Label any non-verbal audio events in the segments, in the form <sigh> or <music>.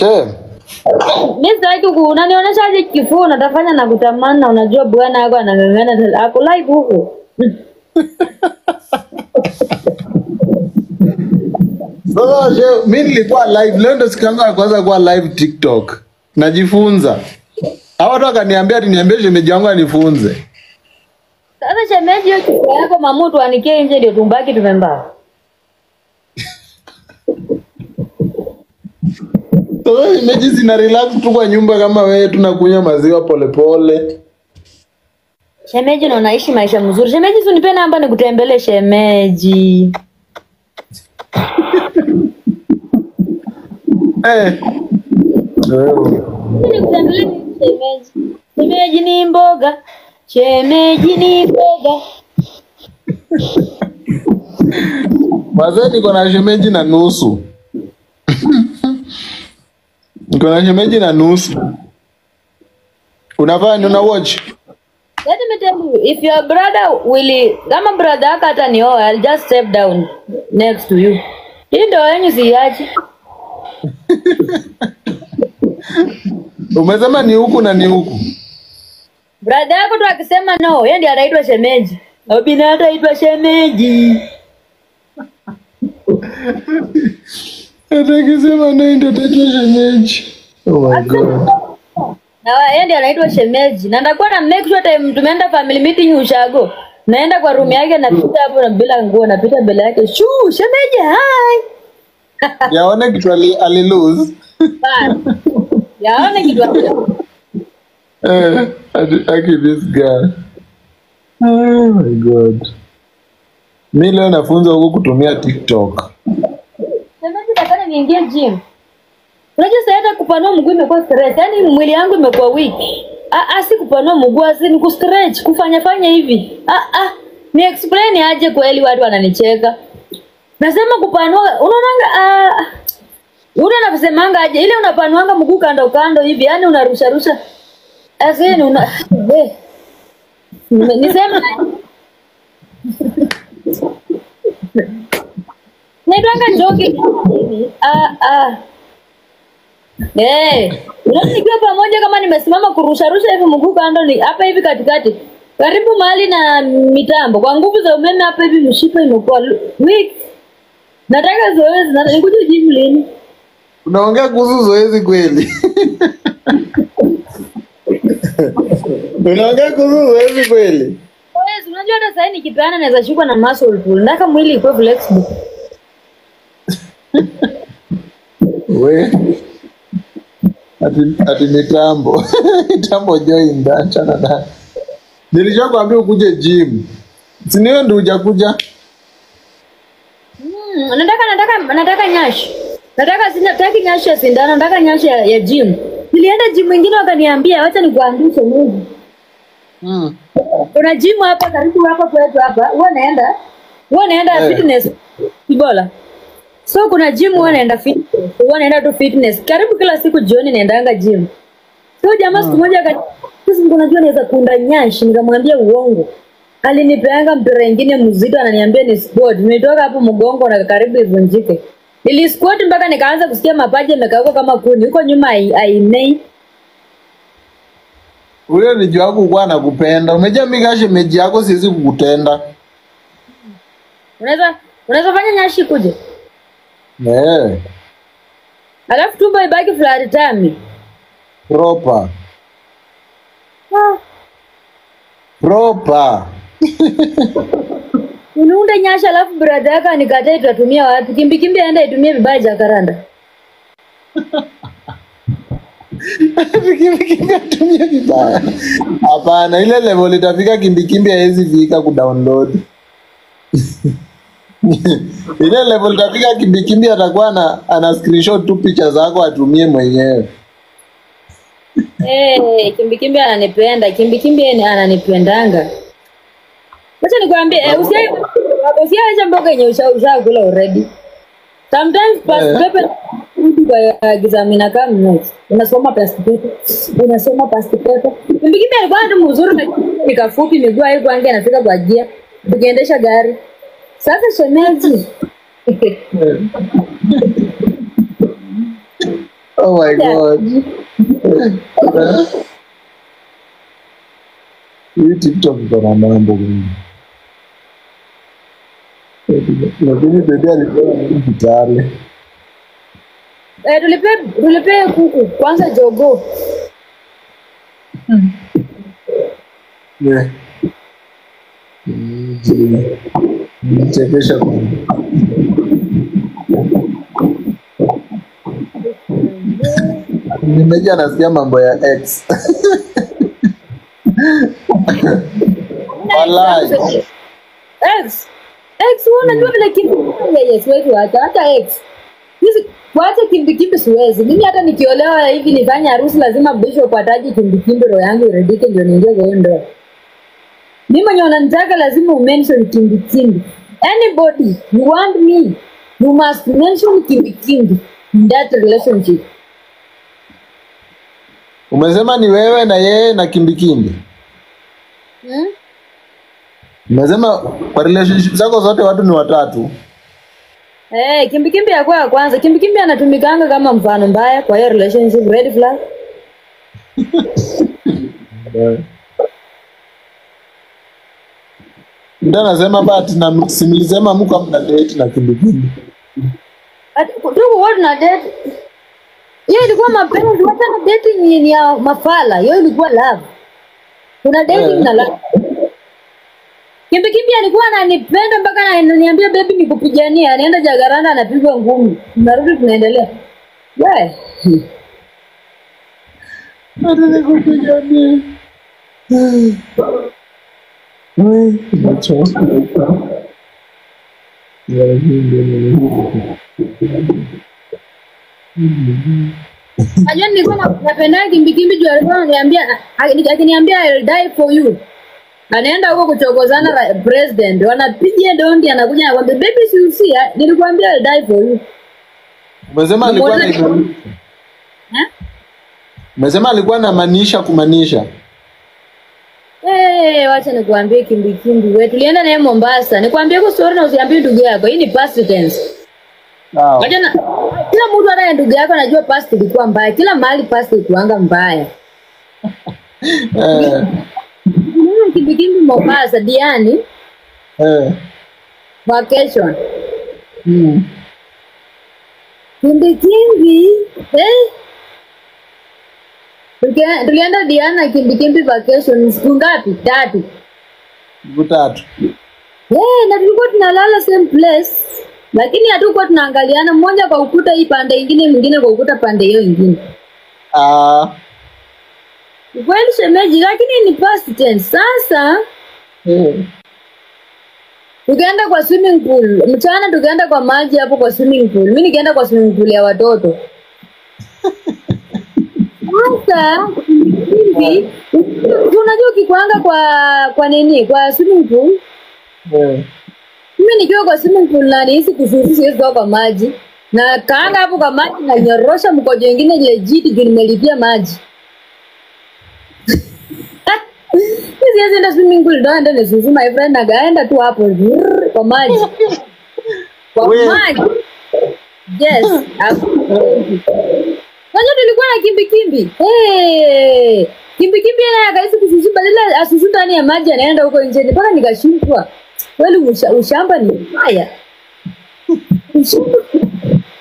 She, sasa sitaki unanionyesha aje kifua unatafanya na kutamani na unajua bwana yako anang'ang'ana ako live huko. sasa <laughs> she, mimi nilikuwa live leo, ndo sikaanza kwanza kuwa live TikTok, najifunza. Hawa watu wakaniambia ati niambie shemeji wangu anifunze. Sasa shemeji, yako mamu anikie nje ndio tumbaki tumembaa. Shemeji zina relax tu kwa nyumba kama wewe, tunakunywa maziwa polepole. Shemeji, na unaishi maisha mzuri. Shemeji, si unipe namba nikutembelee shemeji. <laughs> Eh. Nikutembelee shemeji. Shemeji ni mboga. Shemeji ni mboga. <laughs> Mazee niko na shemeji na nusu. <laughs> niko na shemeji na nusu. Unavaa ni una watch? Let me tell you, if your brother will kama brother yako hata ni oh, I'll just step down next to you. Hii ndio yenyu siachi. Umesema ni huku na ni huku. Brother yako tu akisema no, yeye ndiye anaitwa shemeji. Obina ataitwa shemeji. <laughs> Hata akisema naye ndio ataitwa shemeji. Oh my god. Na wa- yeye ndiye anaitwa shemeji. Na ndakuwa na make sure time tumeenda family meeting ushago. Naenda kwa room yake napita hapo na bila nguo napita mbele yake. Shuu, shemeji hi. <laughs> Yaone kitu ali, ali lose. Yaone kitu ali. <laughs> Eh, I aki this guy. Oh my god. Mi leo nafunza huku kutumia TikTok. Niingie gym. Unajua sasa hata kupanua mguu imekuwa stress. Yaani mwili yangu imekuwa weak. Ah ah si kupanua mguu asi ni kustretch, kufanya fanya hivi. Ah ah ni explain aje kweli watu wananicheka. Nasema kupanua unaonanga ah Ule anasemanga aje ile unapanuanga mguu kando kando hivi, yani unarusha rusha. Asini una <laughs> we. Nisema <laughs> Naitwanga jogging. Ah ah. Eh, unaona nikiwa pamoja kama nimesimama kurusharusha hivi mguu kando ni hapa hivi katikati. Karibu mahali na mitambo. Kwa nguvu za umeme hapa hivi mshipa imekuwa weak. Nataka zoezi, nataka nikuje gym lini? Unaongea kuhusu zoezi kweli? Unaongea kuhusu zoezi kweli? Yes, unajua hata sasa nikipeana naweza shikwa na muscle pull. Nataka mwili ikuwe flexible. We. Ati, ati mitambo. mitambo <laughs> join achana na. Nilishakwambia ukuje gym. Si niwe ndio hujakuja? Mm, nataka nataka nataka nyash Nataka sina nyash ya sindano, nataka nyash ya, ya gym. Nilienda gym mwingine wakaniambia wacha nikuambie mwezi. Mm. Kuna gym hapa karibu hapa kwetu hapa. Huwa naenda. Huwa naenda yeah. fitness. Kibola. So kuna gym huwa naenda fitness. Huwa naenda tu fitness. Karibu kila siku jioni naendanga gym. So jamaa siku moja akani sisi unajua naweza kuunda nyashi nikamwambia uongo. Alinipeanga mpira ingine mzito ananiambia ni squat. Nimetoka hapo mgongo na karibu ivunjike. Nili squat mpaka nikaanza kusikia mapaja yamekauka kama kuni. Huko nyuma ainei. Huyo ni juu yako kwa nakupenda. Umejua mimi kama shemeji yako siwezi kukutenda. Unaweza unaweza fanya nyashi kuje. Eh, Alafu tumbo ibaki flat tummy. proper. Ah. Proper. <laughs> Unaunda nyasha alafu brother yako anikataa itatumia wapi? Kimbi kimbi aenda itumie vibaya Jacaranda. Kimbi atumie vibaya. Hapana, ile level itafika kimbi kimbi haiwezi fika kudownload. <laughs> <laughs> ile level tafika kimbi kimbi atakuwa na ana screenshot tu picha zako atumie mwenyewe. Eh, kimbikimbi kimbi ananipenda, kimbikimbi ananipendanga. Acha nikwambie, eh, mboga yenye usha usha kula already. Sometimes past Eh. paper kwa examiner kama mmoja. Unasoma past paper. Unasoma past paper. Kimbi kimbi alikuwa mzuri na nikafupi miguu anafika kwa. Tukiendesha gari. Sasa shemeji. <laughs> Oh my god. Hii TikTok iko na mambo mengi. Lakini bebe alikuwa kitale. Eh, tulipe tulipe kuku kwanza jogo. Yeah. Nichekesha kwa Nimeja nasikia mambo ya X. Walai. X. X unajua vile kimbi yeye siwezi hata hata X. Hizi wacha kimbi kimbi siwezi. Mimi hata nikiolewa hivi nifanye harusi lazima bishop ataje kimbi kimbi roho yangu iredike ndio niingie kwa hiyo ndoa. Mimi mwenye unanitaka lazima umention kimbi. Anybody you want me you must mention kimbi in that relationship. Umesema ni wewe na yeye na kimbikimbi. Hmm? Umesema kwa relationship zako zote watu ni watatu. Eh, kimbi kimbi ya kwa kwanza. Kimbikimbi kimbi anatumikanga kama mfano mbaya kwa hiyo relationship red flag. <laughs> Ndio anasema bati na simlisema mko mna date na. Ati- tuko watu na date. Hiyo ilikuwa mapenzi, hata na date ni ni ya mafala. Hiyo ilikuwa love. Kuna dating Eh. na love. Kimbi kimbi alikuwa ananipenda mpaka ananiambia baby nikupigania, anaenda Jagaranda anapigwa ngumi. Narudi tunaendelea. We. Hata nikupigania. Wewe, umechoka. Najua nilikuwa na- napenda kimbi kimbi juu alikuwa ananiambia akiniambia I'll die for you. Anaenda huko kuchokozana na president, wanapiga dondi, anakuja anakwambia baby, si usia, nilikwambia I'll die for you. Umesema alikuwa na? Umesema alikuwa anamaanisha kumaanisha. Eh, wacha nikuambie kimbi kimbi. Wewe tulienda naye Mombasa. Nikwambie kwa story na usiambie ndugu yako. Hii ni past tense. Wow. Wacha na kila mtu anaye ndugu yako anajua past ilikuwa mbaya. Kila mahali past ilikuanga mbaya. Eh, Mimi kimbi kimbi Mombasa Diani eh. vacation. Mm. Kimbi kimbi. Eh? Tulienda Diana kimbi kimbi vacation siku ngapi? Tatu. Siku tatu. Eh, na tulikuwa tunalala same place. Lakini hatukuwa tunaangaliana mmoja kwa ukuta hii pande ingine, mwingine kwa ukuta pande hiyo ingine. Ah, Kweli shemeji, lakini ni past tense. Sasa tukenda tukaenda kwa swimming pool mchana, tukaenda kwa maji hapo kwa swimming pool. Mimi nikaenda kwa swimming pool ya watoto. <laughs> Sasa hivi unajua ukikwanga kwa kwa nini? Kwa swimming pool? Yeah. mimi nikiwa kwa swimming pool na nihisi kususi siwezi kuwa kwa maji. Na kaanga hapo kwa maji na nyorosha mkojo wengine legit juu nimelipia maji. <laughs> Siwezi enda swimming pool ndo enda my friend nagaenda tu hapo kwa maji. Kwa maji? Yes Unajua tulikuwa na kimbi kimbi hey. kimbi kimbi naye kaisi kususi badala asusi ndani ya maji anaenda huko nje mpaka nikashindwa kweli usha, ushamba ni haya.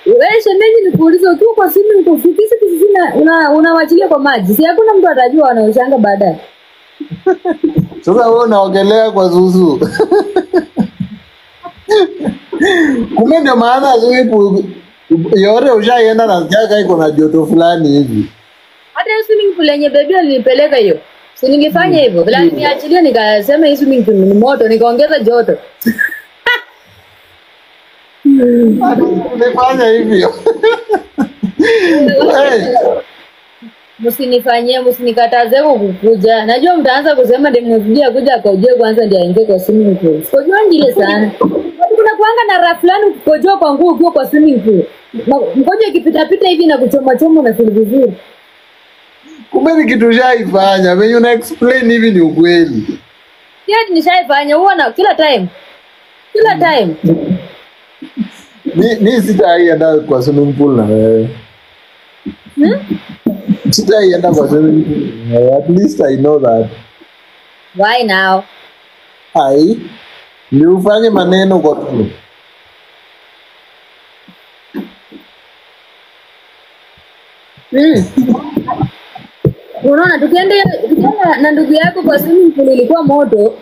Wewe shemeji nikuuliza ukiwa kwa swimming pool ukihisi kususi na- una unawachilia kwa maji si hakuna mtu atajua anaoshanga baadaye Sasa wewe unaogelea kwa zuzu. Kumbe ndio maana swimming yote ushaienda na sikiaga iko na joto fulani hivi. hata hiyo swimming pool yenye bebi alinipeleka hiyo. Si ningefanya hivyo? Bila niachilia, nikasema hii swimming pool ni moto nikaongeza joto. Nifanya hivyo. <laughs> Msinifanyie msinikataze kukuja. Najua mtaanza kusema ndimwevulia kuja akaujue kwanza ndio aingie kwa swimming pool. Sikojua ngile sana Watu kuna kuanga na raha fulani ukikojoa kwa nguo ukiwa kwa swimming pool mkojo ikipitapita hivi na kuchoma choma na feel vizuri kumbe ni kitu ushaifanya. Venye una explain hivi ni ukweli. pia nishaifanya huwa na kila time kila time Mi, mi sitaienda kwa swimming pool na wewe. Hmm? Sitaienda kwa swimming pool. At least I know that. Why now? Ai, ni ufanye maneno kwa tu. Mm. Unaona tukienda tukienda na ndugu yako kwa swimming pool ilikuwa moto.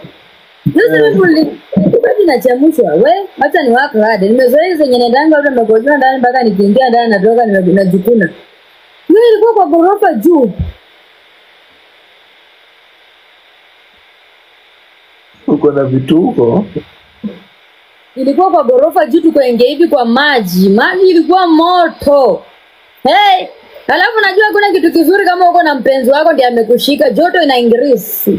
Hiyo swimming pool ilikuwa inachemshwa. We, hata ni wako hadi. Nimezoea zenye naendanga hapo mgojwa ndani mpaka nikiingia ndani natoka najikuna. Hiyo ilikuwa kwa ghorofa juu. Uko na vituko. Ilikuwa kwa ghorofa juu tukaingia hivi kwa maji. Maji ilikuwa moto. Hey, alafu najua kuna kitu kizuri kama uko na mpenzi wako ndiye amekushika, joto ina increase.